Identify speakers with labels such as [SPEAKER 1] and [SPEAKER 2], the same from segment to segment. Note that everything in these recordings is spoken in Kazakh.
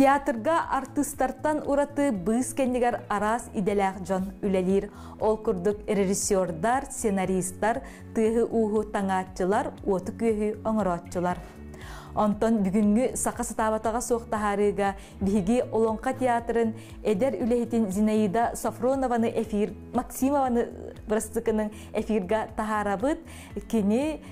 [SPEAKER 1] Театрга артыстартан ураты быз кеннигер арас иделәк жон. Ол күрдік режиссердар, сценаристар, тыһы уху таңатчылар, оты көйі оңыротчылар. Онтон бүгүнгү сақа сатабатаға соқтахарыга биги Олонқа театрын эдер үлехитин Зинаида Сафронованы эфир, Максимованы Брастыкының эфирга тахарабыт, кини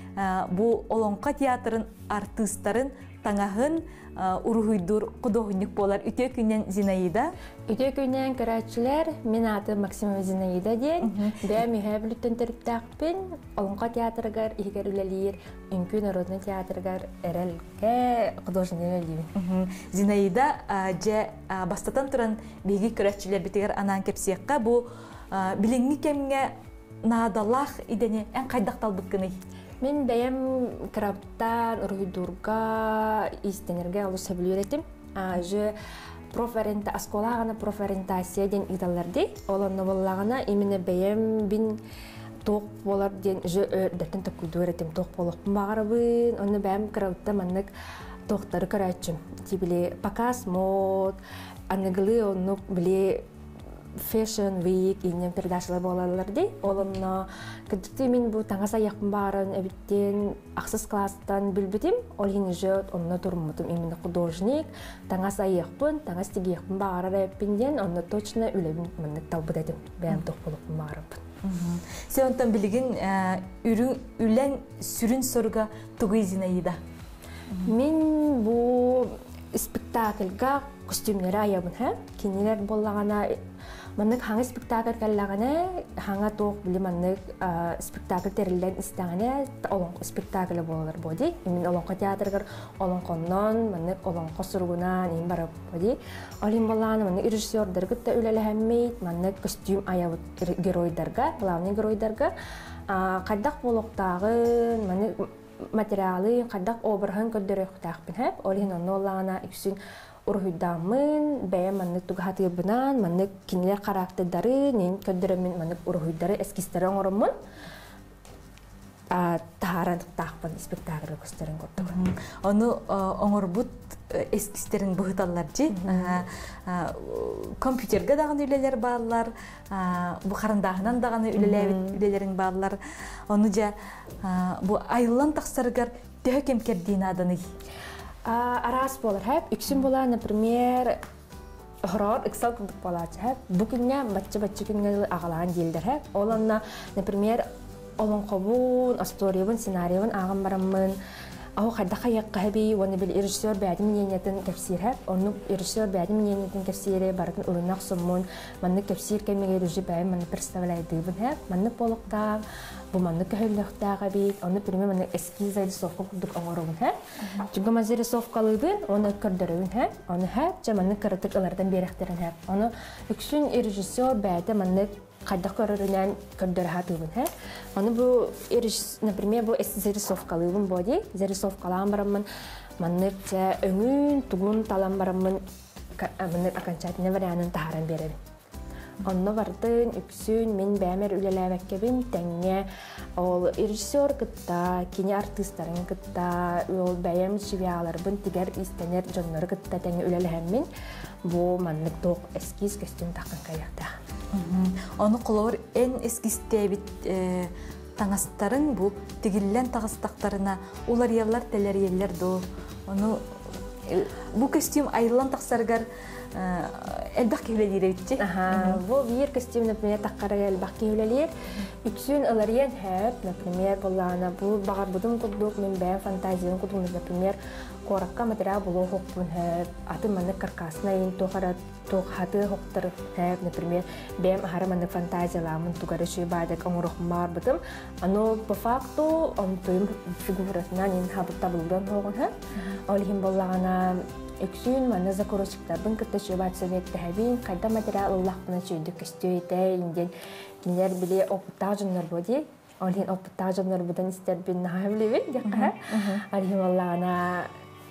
[SPEAKER 1] бу Олонқа театрын артыстарын таңаһын уруһуйдур кудоһуньюк болар үтө күнен Зинаида.
[SPEAKER 2] Үтө күнен көрәчләр, мен аты Максимова Зинаида ден. Бә миһәблүттен терптәкпин, Олонка театргар игер үлелир, Үнкү народный театргар эрелге художник дибин.
[SPEAKER 1] Зинаида же бастатан туран биги көрәчләр битегер анан кепсиякка бу билиңни кемге наадалах идене эн кайдактал быккыны.
[SPEAKER 2] Мен бәйем краптар, руйдурга, истенерге алу сәбілеретім. Жы профорента, асколагана профорентация ден идаларды. Оланны боллагана именно бәйем бин тоқ болар ден жы өрдәтін тәкуду өретім тоқ болуқпын бағарабын. Оны бәйем крапта маннык тоқтары көрәтчім. Тибіле показ мод, анығылы оны біле Fashion Week инен передачалар болаларды. Олымна кидти мин бу таңаса якын барын эбиттен аксыз класстан билбитим. Ол хин жөт онна турмутум именно художник. Таңаса якын, таңас тиги якын бары эппинден онна точно үлебин мен талбыт этим. Бәм тох болуп барып.
[SPEAKER 1] Сен онтан билигин үрүн үлен сүрүн сорга тугуй Зинаида.
[SPEAKER 2] Мен бу спектакльга костюмнер аябын ха. Кинилер боллагана маннык хаңа спектакль каллагана хаңа тоқ били маннык спектакль терилден истагана олон спектакль болалар боди. Имин олонко театргар олонконнон маннык олонко сургунан ин барып боди. Олин болланы маннык режиссердер гытта үлелехеммейт маннык костюм аябыт геройдарга главный геройдарга кайдак болохтагы маннык материалы кайдак обырхын көддөрөктаахпин хэп олин онно оллаана иксүн урхуйдаамын бэйэ маннык тугахатыыбынан маннык кинилер характerdары нен көддөрөмүн маннык урхуйдары эскистери оҥороммун тахаран таахпын спектакль көстөрүн көрдүк
[SPEAKER 1] Оны оңорбут эскистерин быһыталлар жи. Компьютерге дагы үлелер баалар, бу карындагынан дагы үлелерин баалар. Оны жа бу айылан тахсарыгар төһө кемкердин аданы.
[SPEAKER 2] Арас болар хэп иксин бола например хорор иксал кудук болач хэп бүгүнгө бачча бачча күнгө агалаан диилдер хэп олонна например олон кобун историябын сценариябын аган бараммын Ау якка хаби оны бил режиссер мнениятын кепсир хәп, оны режиссер бәди мнениятын кепсире барын улынак суммун, манны кепсир кемеге режи бәй манны представляйды бун хәп, манны полукта, бу манны көһөллөхтәгә бит, оны приме манны эскиз айды софка кудук аңорун хәп. Чүгә мазире софкалыбын, оны көрдөрүн хәп, оны кайдак көрөрүнөн көрдөр хатыбын хэ аны бу эриш например бу эс зарисовкалыбын боди. Зарисовкалаан бараммын маннык же өңүн тугун талан бараммын маннык окончательный вариантын тахаран беребин онно бардын үксүн мен бәмер үлеләбәккебин тәңе ол режиссер кытта кини артисттарын кытта ол бәйем чивиаларбын тигер истенер жоннор кытта тәңе үлеләһәммин бу маннык ток эскиз костюм таккан каякта
[SPEAKER 1] Оны қолор эн эскистебит таңастарын бу тигиллен тағыстақтарына улар яллар телер еллер до. Оны бу костюм айылан тақсаргар элбак кеулелер битти.
[SPEAKER 2] Бу бир костюм, например, таққара элбак кеулелер. Үксүн алариян хэп, например, боллана бу багар будум кудук мен бән фантазиян кудук, например, коракка материал болу хокпун хэп, аты манны каркасына ин тухара тухаты хоктар хэп, например, бәм ахара манны фантазияламын тугары шүй бадек оңурухмар бытым. Ано по факту он туйм фигурасынан ин хабытта булдан хогун хэп. Ол хим Өксүн маны закорочиктарбын кытта шөбат советті хәбин, қайда материал ұллақпына чөйді көстөйті, инден кинер биле опыттаа жоннор боди. Олин опыттаа жоннор будан истер бин нахаблебин, дякка. Олин валлана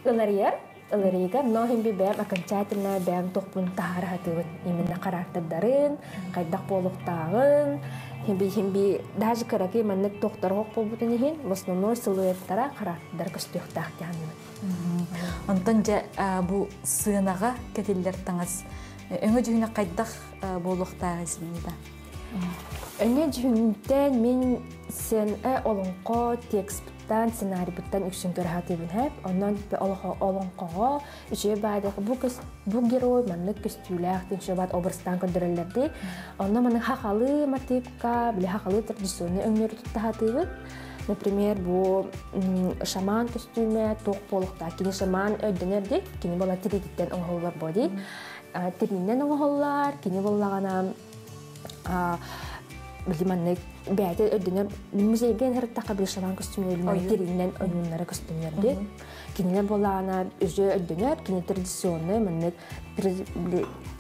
[SPEAKER 2] ыларияр, ыларийга, но хим би бәм окончательно бәм тохпун тахар хатыбын. Именно карактардарын, қайдақ болуқтағын, химби химби даже караки маннык тохтар хок болбутун ихин, в основном силуэттара карактар көстөйқтақ тянын.
[SPEAKER 1] Онтон же бу сыынага кетиллер таңас өңө жүһүнө кайдах болуктаагыз да.
[SPEAKER 2] Өне жүнтен мен сен ә олонқо текстбуттан сценарийбуттан үксүн көрһатыбын хэп онон олонқоға үче баадык бу көс бу герой маннык көстүүлээх тин шобат образтан көндөрөллерди онно маны хакалы мотивка биле хакалы традиционный өңнөр туттахатыбыт Например, бу шаман костюме ток полукта. Кини шаман өйдөнерди, кини бола тиридиттен оңголлар боди. Тириннен оңголлар, кини боллагана билиманнык бәйте өддөнөр музейген хырттака бил шаман костюме тириннен ойнуннары костюмерди. Кинилер боллагана өзө өддөнөр, кини традиционный маннык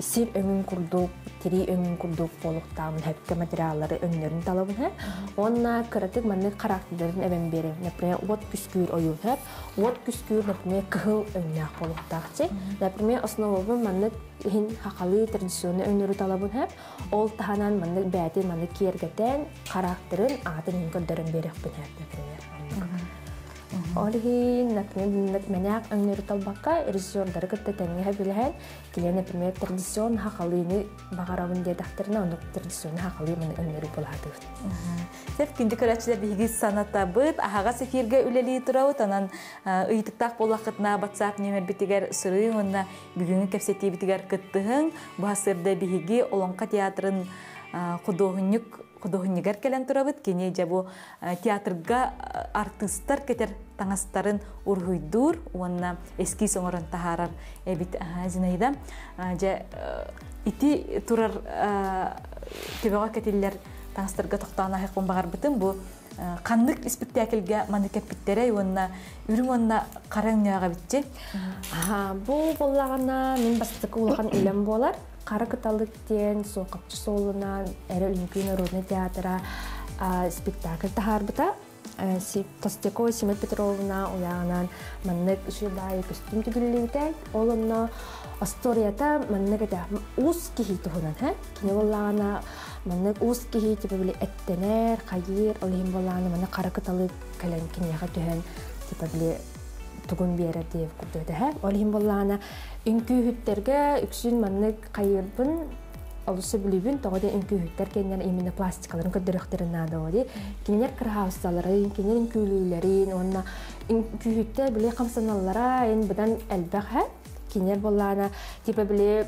[SPEAKER 2] сир өңүн курдук, тири өңүн курдук болуктамын хэпке материаллары өңнөрүн талабын хэп. Онна кыратык манны характердерин эбен берем. Например, вот күскүр оюн хэп. Вот күскүр, например, кыхыл өңнәк болуктакчы. Например, основабын манны хин хакалы традиционный өңнөрү талабын хэп. Ол таханан манны бәти манны киергетен характерин атын инкөлдөрүн берекпин хэп, например. Олхин, например, меняк аңныры талбаққа режиссердары кітті тәңе білген, келе, например, традицион хақалыны бағарабын дедақтарына, оны традицион хақалы мен аңныры болады.
[SPEAKER 1] Сәп кинди көрәчілер биһиги саната быт, ахага сефирге үлели турабыт, анан ыйтыктак болақытна WhatsApp номер битигер сырыың, онна бүгүнгү кепсети битигер кыттыһың, бу асырда биһиги Олонка театрын художник художнигер келен турабыт кини жабу театрга артисттар кетер таңастарын ургуйдур уонна эски соңорон тахарар эбит зинаида же ити турар тебега кетиллер таңастарга токтаана хакын багарбытын бу каннык спектакльге маны кеппиттере уонна үрүң онна караңняга битчи
[SPEAKER 2] бу боллагана мен бастык улхан илем болар. Қара кыталык тен соқапчы солунан әрі Олимпия народный театра спектакль тахарбыта Тостякова Симет Петровна уяғынан маннек бай костюм түгілігіте олымна асторията маннек әті ұс кихи тұхынан, әттенер, қайыр, типа біле тугун биэрэ диэв курдуйда хэ олихин боллаана үңкүүхүттерге үксүн маннык кайырбын олусы билибин тогода үңкүүхүттер кеннер именно пластикаларын көддөрөхтерин наадоди кинер кырхаусталарын кинер үңкүүлүүлөрин онна үңкүүхүттер биле камсаналлара эн быдан элбэх хэ кинер боллаана типа биле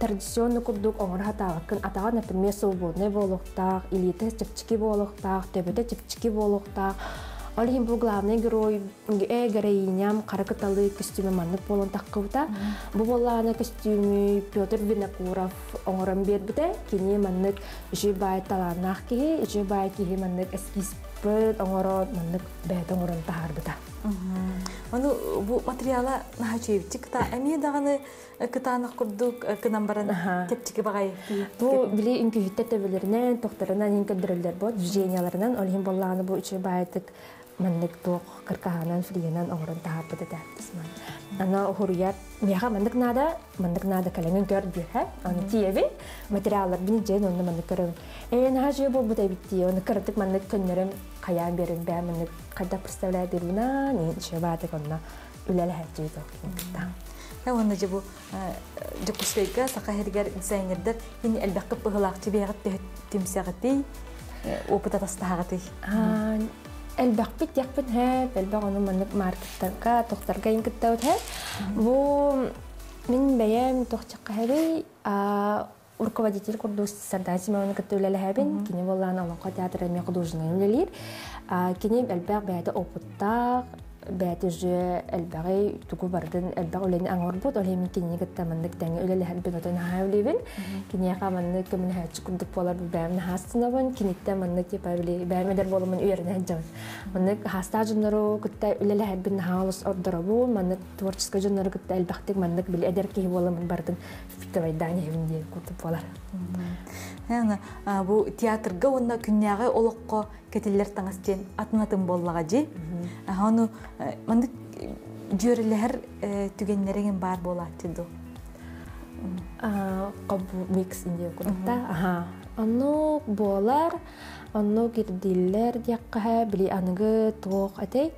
[SPEAKER 2] традиционный курдук оңор хатаакын атага например свободный болуктаак илите чепчики болуктаак төбөтө чепчики болуктаак Олихин бу главный герой э героиням каракаталы костюмы маннык болон таккыбыта. Бу болланы костюмы Петр Винокуров оңорон бербите. Кини маннык жи бай таланах ки, жи бай ки маннык эскиз бөт оңорон маннык бәт оңорон тахарбыта.
[SPEAKER 1] Оны бу материала наха чейбитчик та эми даганы кытанық курдук кынан баран тепчики багай.
[SPEAKER 2] Бу били инкүһиттә төбелеринен, тохтарынан инкәдерләр бу движенияларынан олхин болланы бу үче байтык маннык туох кыркаһанан фриенан оңорон таһаппыта тәттисман. Ана хуруят меха мандык нада, мандык нада каленген көр ха? Аны тиеби материаллар бини жен онны мандык көрөм. Э на же бу бу дебитти, оны кырдык мандык көннөрөм каян берем бә мандык кайда представляет дирина, ни шебаты конна үлеле хәҗҗи токта.
[SPEAKER 1] Һә онны же бу жокуспейка сакаһергер дизайнердер пыгылакчы бегат тимсәгати опыта тастагаты.
[SPEAKER 2] А Әлбәкпит яқпын һәп, әлбәк оны маннык маркеттарга, тоқтарга инкеттәүт һәп. Бу мин һәбей, руководитель курдус Сардан бәйдә опыттак, бәті жө әлбәғи тугу бардын әлбәғ үләне аңор бут ол хемин кине гытта мандык тәңе үләле һәм бен отын хаулибин кине ка мандык кемен хәч курдык болар бу бәм хастынабын кинетте мандык типа били бәмедер болумын үйрәне һәҗәм мандык хаста жоннору гытта үләле һәм бен хаулус ордора бу мандык творческий жоннору гытта әлбәхтик мандык били әдер фитавайдан хемин ди курдык болар.
[SPEAKER 1] Бу театрга онда күннәгы олоққа кетиллер таңастен атынатын боллага жи. Аны мандык жөрелер түгеннереген бар болат ду.
[SPEAKER 2] Кабу микс инде курта. Аха. Аны болар, аны кирдиллер дияққа били аныгы тоқ атей.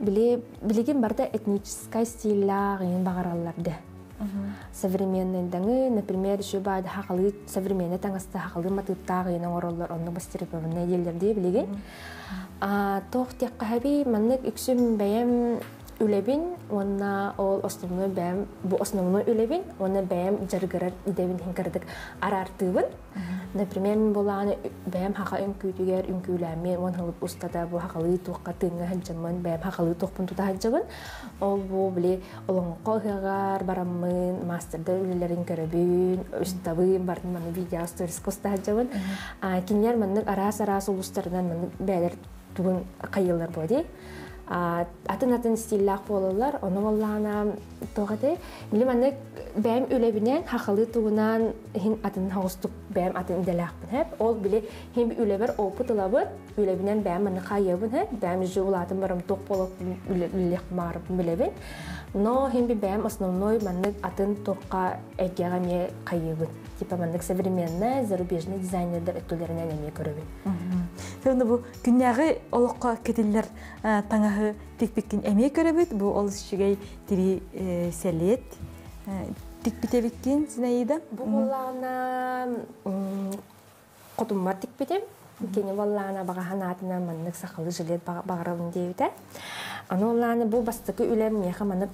[SPEAKER 2] Биле билеген барда этническая стилях ин багаралларды. Современный даңы, например, еще бады хақылы современный таңаста хақылы матыттағы ин ороллар онны бастерипованный елдерде билеген. А тох тек кахаби маннык үксүм бәйем үлебин, онна ол основной бәйем, бу основной үлебин, онна бәйем жаргырар идебин хинкардык арартыбын. Например, мен боланы бәйем хақа үмкүтүгер үмкүләме, он хылып устада бу хақалы туққа тыңы ханчамын, бәйем хақалы туқпын тута ханчамын. Ол бу биле олон қоғығар барамын, мастерда үлелерин көрөбүн, үстабын барын маны видео сторис коста ханчамын. Кинер маннык арас-арас улустарынан маннык бәйлер тугун кайылар боди. Атын атын стиллах болалар, оны боллана тоғады. Биле маннык бәм үлебинен хақылы тугунан хин атын хауыстук бәм атын иделахпын хэп. Ол биле хин үлебер опыт алабыт, үлебинен бәм маны қайыбын хэп. Бәм жы улатын барым тоқ болып үлелек марып билебин. Но хин би бәм основной маннык атын тоққа әгеға не қайыбын. Типа маннык современная зарубежный дизайнердер өттілерінен әме көрөбин.
[SPEAKER 1] Сәуні бұл күнняғы олыққа кетілер таңағы текпеккен әме көрөбіт, бұл ол шігей тiri сәлет. Тикпитебиккен Зинаида?
[SPEAKER 2] Бу боллана котуммар тикпитем. Кені боллана бағаханатына маннык сақылы жилет бағарабын дейбіті. Аны бу бастықы үлем меха маннык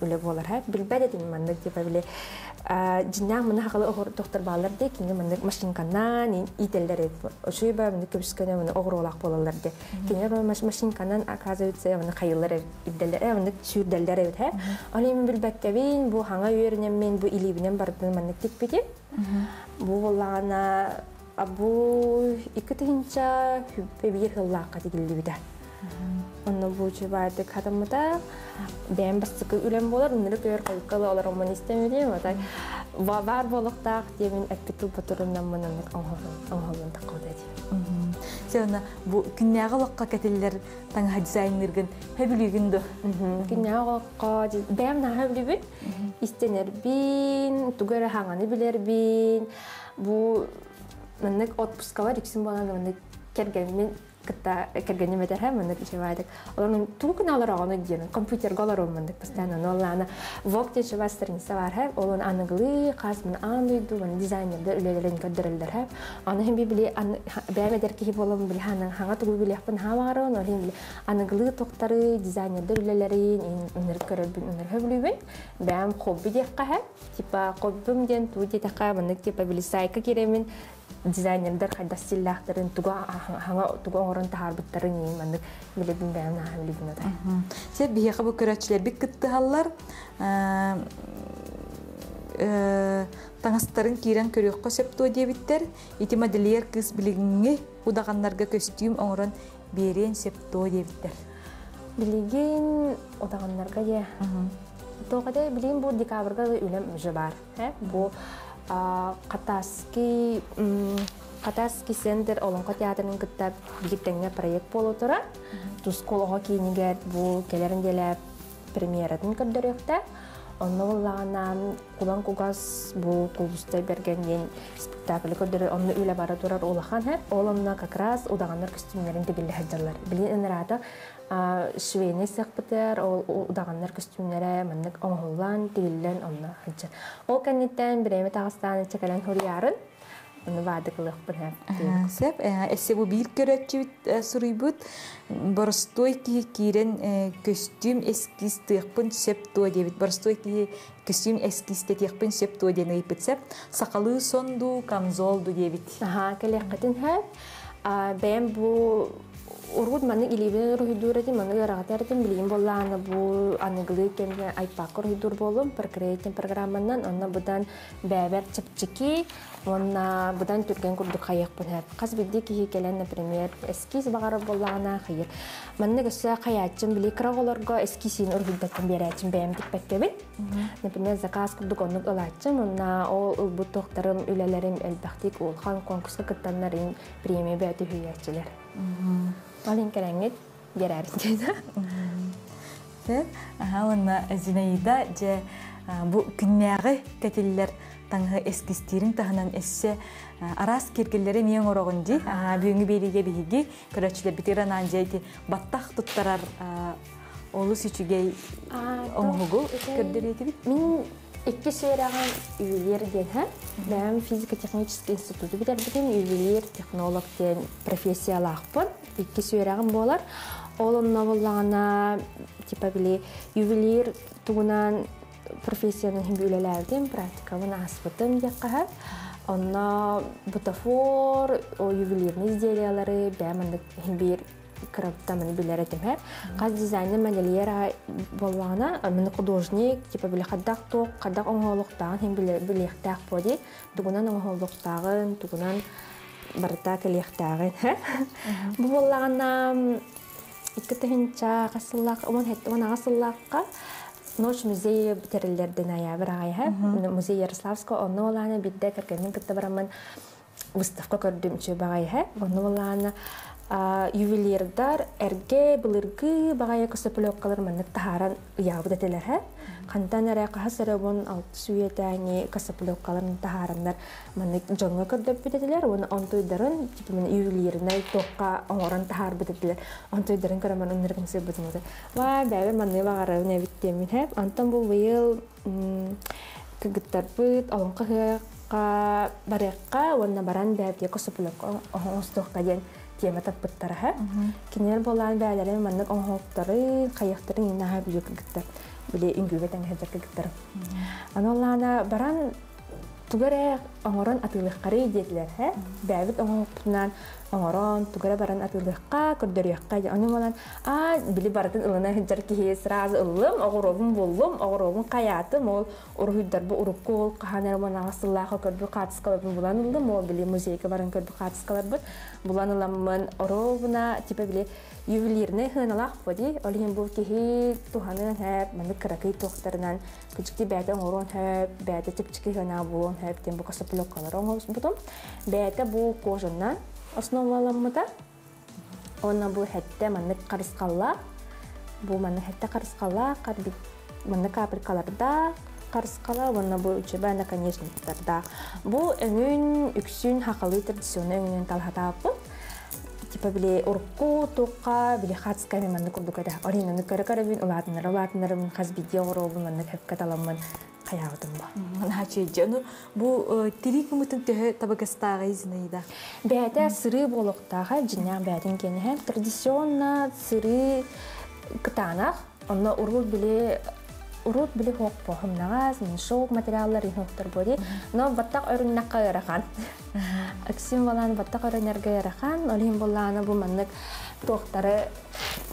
[SPEAKER 2] үле болар. Білбәді дейін маннык деп біле. Жиннақ мына хақылы оғыр доктор балар де, кені маннык машинканан ителдер еді. Ошуй ба маннык көпіскөне мына оғырулақ болалар де. Кені машинканан оказывается мына иделдер, маннык сүйрделдер еді. Оны мен бу хаңа мен бу маннык. Бу боллана Абу тигилдибида. Онно буучу барды кадамыда бәм бастыкы үлем болар, үнірі көр қайыққалы олар оман истемелем, отай бар болықтақ демін әппету батырынан мұнын оңғолын тақылды дейм.
[SPEAKER 1] Сәуна, бұл күнняғы лыққа кәтелер таңға дизайнерген хөбілігінді.
[SPEAKER 2] Күнняғы лыққа бәм на хөбілігін истенер бин, тугары хаңаны білер бин, бұл маннык отпускалар иксин болан маннык кергенмен кытта кергенне метер маннык ишебайдык олорун тугун алар аганы диен компьютер галар маннык постоянно ноллана вок те шеба страница бар хэп олон аныгылы мен андыйду мен дизайнердер үлелерин көддөрөлдөр хэп аны хем бибили бәмедер ки болом били хана ханга тугу били япын хаварын ол хем били аныгылы токтары дизайнердер үлелерин үнер көрөбүн үнер хөблүбүн бәм хобби декка хэп типа хоббим ден ту дитака маннык типа били сайка дизайнердер хайда стиллахтарын туга хаңа туга орон тахарбыттарын ии маннык билебин бәм на билебин ата.
[SPEAKER 1] Се бияқы бу көрәчләр бик кытты халлар. Таңастарын кирен көрөккө септу дебиттер. Ити модельер кыз билигинге удаганнарга костюм оңорон берен септу дебиттер.
[SPEAKER 2] Билеген удаганнарга я. Тоғада билеген бу декабрга үлем жү бар. Бу Катаски Катаски центр олонко театрының кытта бигиттеңе проект болу тура. Тус колого кийинигер бу келерин деле премьератын көрдөрөктө. Онны боллагана кулан кугас бу берген ен спектакль көрдөрө онны үле бара турар улахан хеп. Олонна как раз удаганнар костюмдерин тигиле хаджарлар. Билин энерата швейный сақпытыр, ол удаганнар
[SPEAKER 1] Сәп, әсі бұл бір көрәтчі сұрыйбыт, боростой ки кирен костюм эскиз. Боростой ки костюм эскиз ден сәп. Сақалы сонду, камзолду.
[SPEAKER 2] Аха, хәп. Маны рухидурати маны гарагатартын билим болланы бу аныгылы кемге айпак рухидур прокреатив программанан онна будан бәбер чыпчыки онна будан түрген курдук каяк бунат каз бидди кихи келен например эскиз багары боллана хайыр. Манны гөсө каячым били краголорго эскисин ургуддаттан берачым бәмдик беккебит например заказ курдук оннук ылачым онна ол ылбут тохтарым үлелерим элбахтик улхан конкурска кыттаннарын премия бәти хүйячилер Алин кереңет берәрін дейді.
[SPEAKER 1] Аха, онна Зинаида же бу күннәгы кәтелләр таңы эскистирин тахынан эссе арас киргеллери миң орогун ди бүгүнгү бериге биһиги көрөчүлер битиран анжайти баттах туттарар олус үчүгей оңугу көрдөрөтүбүт
[SPEAKER 2] Мин икки сөйраған ювелир ден, ха? Бәм физико-технический институты битер битен ювелир технолог ден профессиялақпын. Икки сөйраған болар. Олын новоллағана типа биле ювелир тугунан профессияны хим үлелерден практикавын аспытым деп қаһар. Онна бутафор, ювелирный изделиялары бәміндік кырапта мені билер этим хэ. Каз дизайны модельер болвана, мені художник, типа биле хаддак ток, хаддак оңолуктагын хем биле билехтак поди, тугунан оңолуктагын, тугунан барта келехтагын хэ. Бу боллагана икки тыгынча касыллак, он хет, он агасыллакка Бтерилерден ая бир агай хэ. Музей Ярославска онно оланы бидде киргенин кытта барамын выставка оланы ювелирдар эрге былыргы багая көсөпөлөк калыр маннык тахаран уябыт этелер хэ кантан эре кахасыры бон алты көсөпөлөк калыр тахарандар маннык жоңго көрдөп бүтетелер оны онтойдарын типа мен ювелирнай токка оңоран тахар бүтетелер онтойдарын көрөмөн өнөргүн сөбүтүмүз ва бәбе манны багары не биттемин хэ антон бу быйыл кыгыттар быт олонка барекка онна баран көсөпөлөк тема таппыттара ха. Кинер болан бәләре маннык оңхоптары, каяктарын инна ха бүйөк гиттер. Биле ингүгә тәңгә гиттер. Аналлана баран тугара оңорон диетлер. Бәбит оңхоптунан оңорон тугара баран атылыкка, көрдөрөккә. Аны болан а биле баратын ылына хәҗәр ки сразу каятым, ол урыйдар бу булан ылым, ол биле музейга баран бут. Булан ыламмын оробуна типа биле ювелирный хыналах боди, олин бу ки туханы хэп, маны кракый тохтарынан кички бәдә орон хэп, бәдә типчики хана булон хэп, тем бу касаплок калар оңос бутум. Бәдә бу кожаннан основаламмыта. Онна бу хәтте манны карыскалла. Бу манны хәтте карыскалла, карбит манны каприкаларда карыскала, онна бу үчебә наконечниктарда. Бу өңүн үксүн хакылы традиционный өңүн талхатапы. Типа биле урку тука биле хатсками манны курдукада. Орина ныкары кары бин улатынар, улатынар бин хазбиде оробу манны хәпкә таламман каябытым ба.
[SPEAKER 1] Наче жаны бу тирик мутын төһө табагастага изнейда.
[SPEAKER 2] Бәдә сыры болохтага жиннән бәдин кене традиционна сыры кытанах, онна урут биле урут биле хок похымнагас, мен шок материаллар ихоктор боди, но баттак өрүннәк кайрахан. Аксим балан баттак өрүннәргә ярахан, олим болланы бу маннык тохтары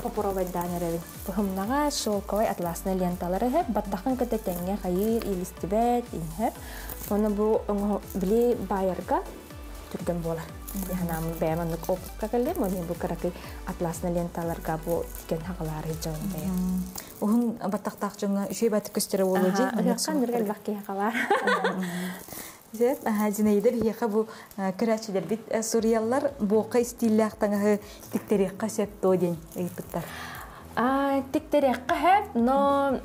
[SPEAKER 2] попробовать данеревин. Похымнага шелковый атласный ленталары хеп, баттакын кете теңге хайыр, илистибет, инхеп. Оны бу биле байырга түрден болар. Яна бәманнык опытка келде, мен бу каракай атласный ленталарга бу тикен хагалары жон бәя.
[SPEAKER 1] Ухун баттактак жыңа үшөй баты көстөрө болу ди.
[SPEAKER 2] Якан дергел бакки хагалар.
[SPEAKER 1] Зет, аха Зинаида бияха бу көрәчилер бит Суриялар бока стиллях таңы тиктери касет тоден ыйпыттар.
[SPEAKER 2] А, тиктери кахеп, но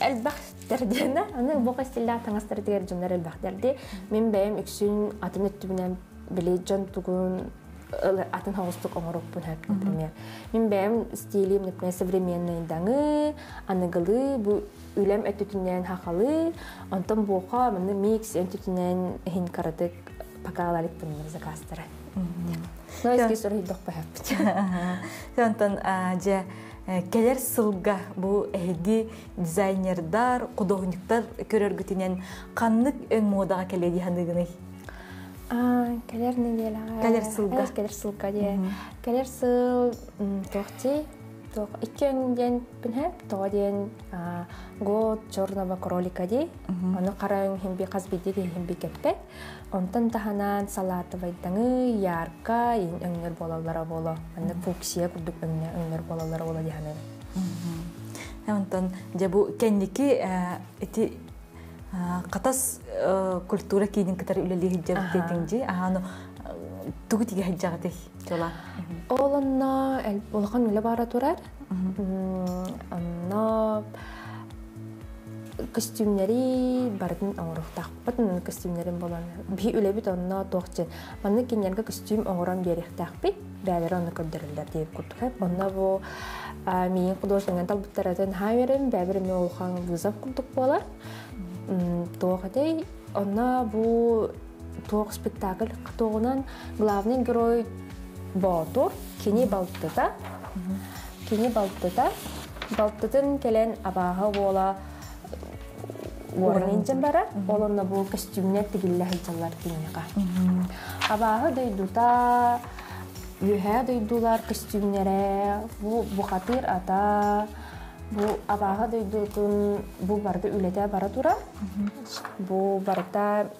[SPEAKER 2] элбах тердена, аны бока стиллях таңастыр дигер жондар элбах терди. Мен бәем үксүн атын өттүбүнен биле жон тугун атын хауыстук оңороппун хэп, например. Мен бәем стилим, например, современный даңы, аныгылы, бу үлем өттүтүнен хакалы, онтон бука мына микс өттүтүнен хин карадык пакалалик пуннар закастыры. Но эски соры док бахап.
[SPEAKER 1] Онтон же келер сылга бу эги дизайнердар, художниктар көрөргүтүнен каннык өң модага келеди хандыгыны.
[SPEAKER 2] Келер неделя.
[SPEAKER 1] Келер сылга.
[SPEAKER 2] Келер сылга де. Келер сыл тохти Тох иккен пинхэ тооден год черного кролика ди. Оны караң химби казбиди ди химби кеппе. Онтан таханан салатовый даңы ярка ин өңнөр болалара боло. Аны фуксия курдук өңнөр өңнөр болалара боло диханы.
[SPEAKER 1] Онтан жабу кенники эти катас культура кейдин катар үлели хиджар кетинжи. Аны тугу тиге хиджагы жола.
[SPEAKER 2] Олонна улахан үле бара турар. Анна костюмнери бардын оңорухтак батын костюмнерин болан би үлебит онно тоохчен манны киньянга костюм оңорон берихтакпит бәлер оны көддөрөллөр дип курдук онна бу миин художниктен талбыттаратын хамерин бәбир ме улхан вызов курдук болар тоохатей онна бу тоох спектакль тоогунан главный герой боотур кини балтыта. Кини балтыта. Балтытын келен абааһы буола уорнинчен бара олонна бу костюмнер тигилле хылчаллар кинника абааһы дойдута үһэ дойдулар костюмнере бу бухатыр ата бу абааһы дойдутун бу барды үлете бара тура бу барда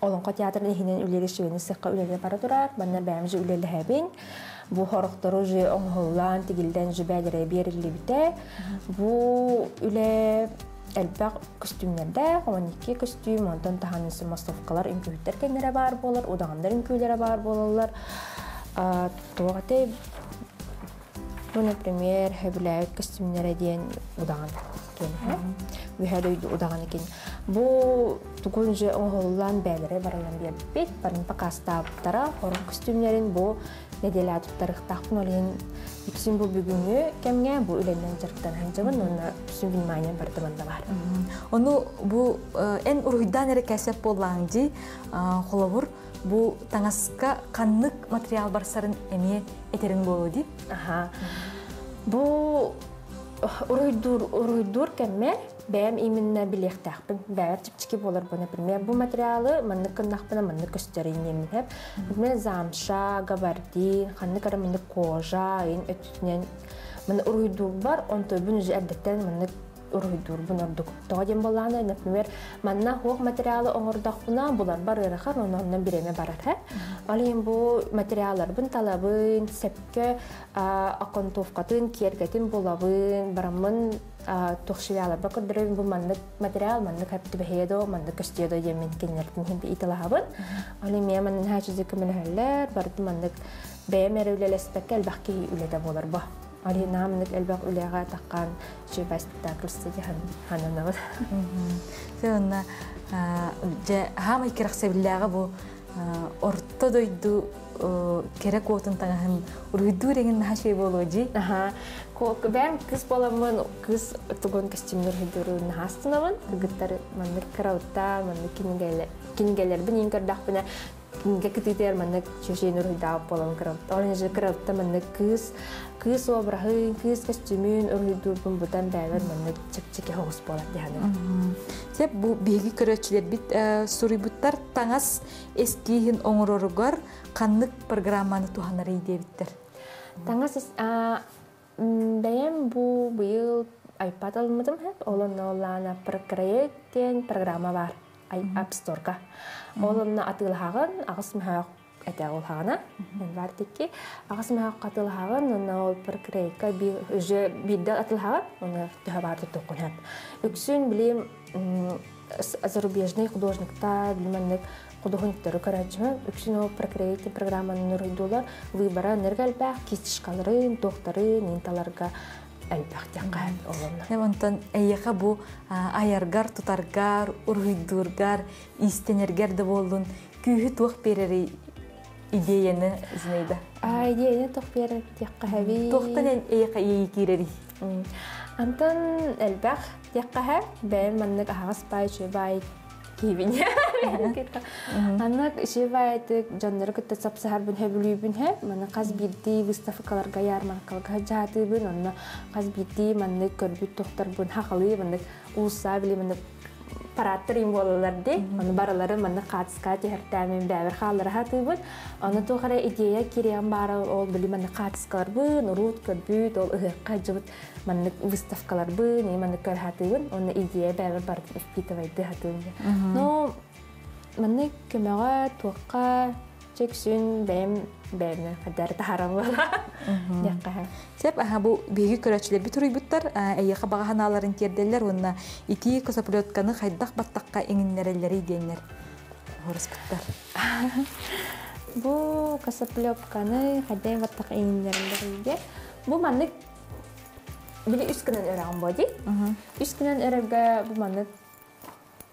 [SPEAKER 2] олонко театрын ихинен үлери шүгені сыққа үлеле бара турар банна бәмжі үлеле хэбин бу хорохтору жи оңхоллан тигилден жүбәлере берилли бите бу үле элбак костюмнерде омоники костюм онтон таханысы мостовкалар инкүһүттер кеннере бар болар удагандар инкүүлере бар болалар тугате бу например хэбилэйт костюмнере диэн удаган кene үһәдөйдү удаган экен бу тугун же оңхоллан бәлере баралан биэбит барын покастааптара хорон костюмнерин бу неделятуттарыхтахпын олен иксин бу бүгүнгү кемге бу үленнен жырттан ханжабын онна бүсүн внимание бардыманда бар
[SPEAKER 1] Ону бу эн уруйдан эре кәсеп боллаң ди холовур бу таңаска каннык материал барсарын эме этерин болу.
[SPEAKER 2] Аха. Бу уруйдур уруйдур кемме бәм именно билехтахпын бәр чипчики болар бу например бу материалы манны кыннахпына манны көстөрин немин хеп например замша габардин ханны кара манны кожа ин өтүнен манны уруйдур бар он төбүн үзе әддеттен манны уруйдур бун ордук тооден боланы например манна хуок материалы оңордахпына булар бар ырахан ононнан биреме барар хэ? Алин бу материаллар бун талабын сепке аконтовкатын кергетин булабын барамын бу маннык материал маннык хапты маннык кеннертин хим италахабын. Али ме манын хачызы кемен хәлләр барды маннык бәмер үлелеспекке элбахки үледе болар ба али намнык элбах үлега таккан жеба спектакль стеди хананабы
[SPEAKER 1] Сеонна же хама бу орто дойду керек отун таңаһын уруйду деген хашей болу жи.
[SPEAKER 2] Аха. Бәм кыз боламын, кыз тугон костюмдер хидурун хастынамын. Кыгыттар манны караута, манны кингелер, кингелер бин инкердах бина кинге китер манны чөшен уруйда болам караута. Олен же караута манны кыз кыз обрахы, кыз костюмын уруйду бун бутан бәлер манны чик-чики хос болат дияны.
[SPEAKER 1] Сеп бу биги көрөчүлөр бит сурибуттар таңас эскиһин оңороругар каннык программаны туханары идебиттер.
[SPEAKER 2] Таңас бәйем бу быйыл iPad алмадым хәп. Проектен программа бар. App Store-га. Олонна атылхагын агыс мәхәк әтә ул хагына. Мен бар тикки. Агыс мәхәк катылхагын, онна ол проектка би уже бидда атылхагын, оны төһә бар дип тукун хәп. Үксүн билем зарубежный художниктар, билмәнлек художниктары карачымы үксүн ол программаны нурыйдулар выбора нергалбах кистишкаларын, тохтарын, инталарга әлбәк тяңға олонна.
[SPEAKER 1] Онтон әйеқа бу аяргар, тутаргар, ургүйдургар, истенергер де болдун күйі туақ берері идеяны знейда.
[SPEAKER 2] А, идеяны туақ берері тяққа хэви.
[SPEAKER 1] Туақтан әйеқа ейі кирери.
[SPEAKER 2] Антон әлбәк тяққа хэ, бәйін маннык ағас бай, шивайтык жаннары кытта сапсахар хэ, мана каз бидди выставкаларга ярмаркалга жаатыбын, онна каз бидди манны көрбүт тохтар бун хакалы, манны uussa били манны параттыр им болалар ди, аны баралары манны катыска техертәмен бәбер халлары хатыбын, аны тухара идея кириyan бары ол били манны катыскалар бын, урут көрбүт, ол жыбыт выставкалар көр хатыбын, оны идея бәбер бар впитывайды хатыбын. Но туакка чексүн бәм бәмне хадар тахарам. Якка.
[SPEAKER 1] Сеп аха бу биги көрөчүлөр бит уруйбуттар әйеқа баганаларын терделер онна ити косоплетканы хайдак баттакка эңиннерелери денер. Хороспуттар.
[SPEAKER 2] Бу косоплепканы хайдай баттак эңиннерелери бу манны били үс кынан өрәгән боди. Өрәгә бу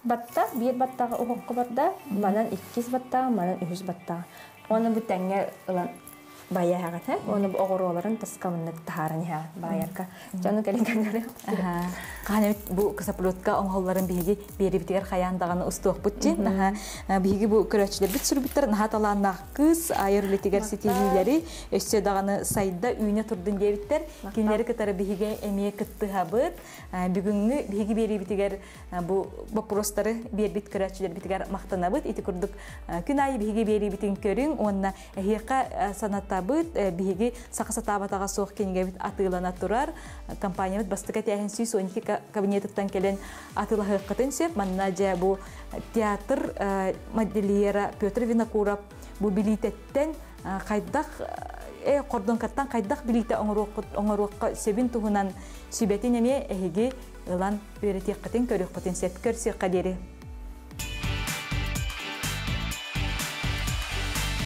[SPEAKER 2] батта, бир баттага ухукка барда, манан иккис баттага, манан үһүс баттага. Оны бу тәңгә ылан бая хагат, ха? Оны огороларын таскамынны тахарын ха, баярка. Жаны калин кандары.
[SPEAKER 1] Кахане бу кысаплотка оңголларын биһиги берибитигер хаяндаганы устуок бутчи. Наха биһиги бу көрөчлөр бит сүрбиттер наха талааннах кыз айырлетигер сетилилери өссө даганы сайда үйүнө турдун дебиттер. Кинлери кытары биһиге эмие кыттыхабыт. Бүгүнгү биһиги берибитигер бу вопростары бербит көрөчлөр битигер мактанабыт. Ити курдук күн айы биһиги берибитин көрүң, онна эхиека санаттабыт биһиги сакаса табатага соох кенге бит атыылана турар. Компания бастыка тәһин сүйс 12 кабинеттан келен атылы кытын сеп манна жа бу театр модельера Петр Винокуров бу билитеттен кайдах э кордон каттан кайдах билите оңоруокка себин туһунан сүбетин эме эһиги ылан үөрэтиэккытин көрүөхпүтин сеп көрсүөкка диэри